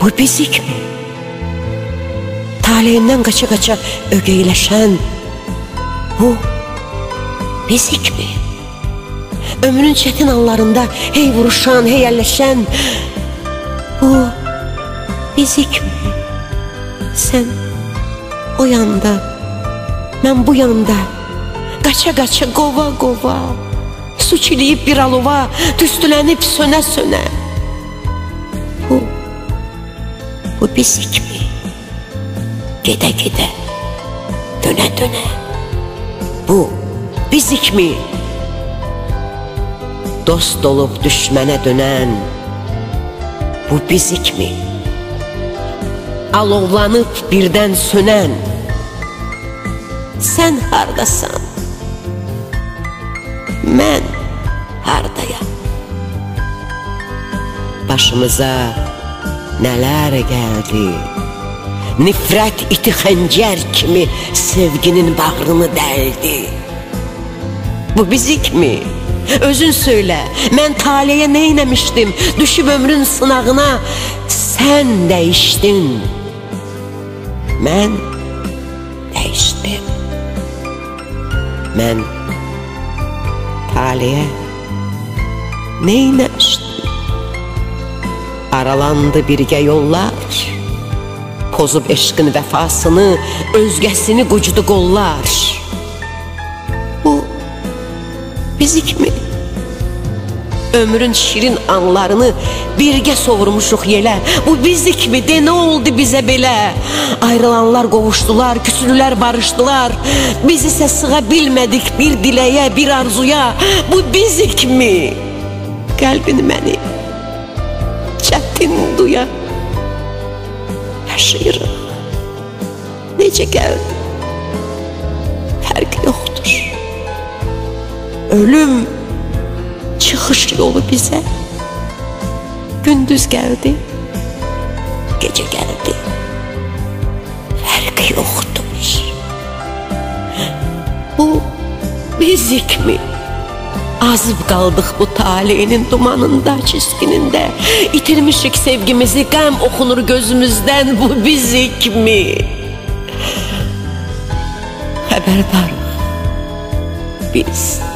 Bu bizik mi? Taleyinden kaça kaça ögeyleşen bu bizik mi? Ömrün çetin anlarında hey vuruşan, hey yerleşen bu bizik mi? Sen o yanda, ben bu yanda, qaça qaça qova qova, su çiliyib bir alova, tüstülənib sönə bu bizik mi? Gedə gedə, dönə dönə. Bu, bizik mi? Dost olub düşmənə dönən, bu bizik mi? Alovlanıb birdən sönən, sən hardasan? Mən hardayam? Başımıza nələr gəldi? Nifrət iti xəncər kimi sevginin bağrını dəldi. Bu bizik mi? Özün söylə, mən taleyə neynəmişdim? Düşüb ömrün sınağına sən dəyişdin. Mən dəyişdim. Mən taleyə neynəmişdim? Aralandı birgə yollar. Pozub eşqin vəfasını, özgəsini qucdu qollar. Bu bizik mi? Ömrün şirin anlarını birgə sovurmuşuq yelə. Bu bizikmi? De nə oldu bizə belə? Ayrılanlar qovuşdular, küsülülər barışdılar. Biz isə sığa bilmədik bir diləyə, bir arzuya. Bu bizikmi? Qəlbin məni çətin duya yaşayırıq. Necə gəldi? Fərq yoxdur. Ölüm çıxış yolu bizə. Gündüz gəldi, gecə gəldi. Fərq yoxdur. Bu bizikmi? Azıb qaldıq bu taleyinin dumanında, çiskinində. İtirmişik sevgimizi, qəm oxunur gözümüzdən. Bu bizikmi? Xəbərdarıq. Biz